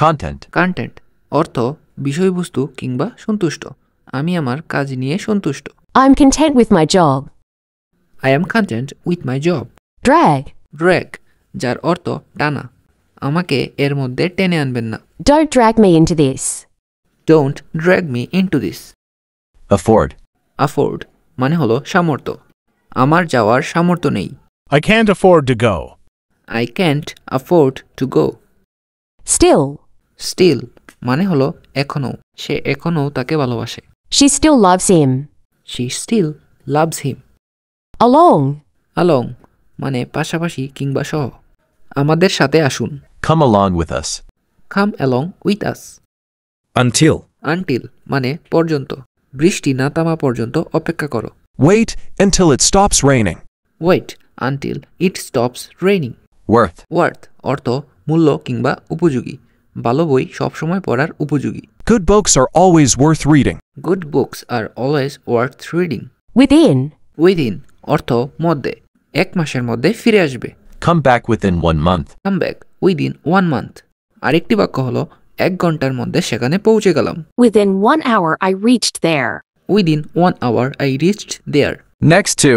content, content অর্থ বিষয়বস্তু কিংবা সন্তুষ্ট। আমি আমার কাজ নিয়ে সন্তুষ্ট। I'm content with my job I am content with my job Drag. Drag যার অর্থ টানা। আমাকে এর মধ্যে টেনে আনবেন না। Don't drag me into this. Don't drag me into this afford afford মানে হলো সামর্থ্য। আমার যাওয়ার সামর্থ্য নেই। I can't afford to go. I can't afford to go Still. Still মানে হলো এখনও। সে এখনও তাকে ভালোবাসে। She still loves him. She still loves him Along. Along মানে পাশাপাশি কিংবা সহ। আমাদের সাথে আসুন। Come along with us, come along with us until, until মানে পর্যন্ত। বৃষ্টি না থামা পর্যন্ত অপেক্ষা করো। Wait until it stops raining. Wait until it stops raining worth, worth অর্থ মূল্য কিংবা উপযোগী। ভালো বই সবসময় পড়ার উপযোগী। Good books are always worth reading. Good books are always worth reading Within. Within অর্থ মধ্যে এক মাসের মধ্যে ফিরে আসবে। Come back within one month, come back within one month আরেকটি বাক্য হলো এক ঘণ্টার মধ্যে সেখানে পৌঁছে গেলাম। Within one hour, I reached there. Within one hour I reached there next to,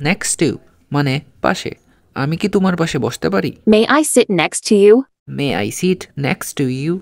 next to মানে পাশে। আমি কি তোমার পাশে বসতে পারি? May I sit next to you? May I sit next to you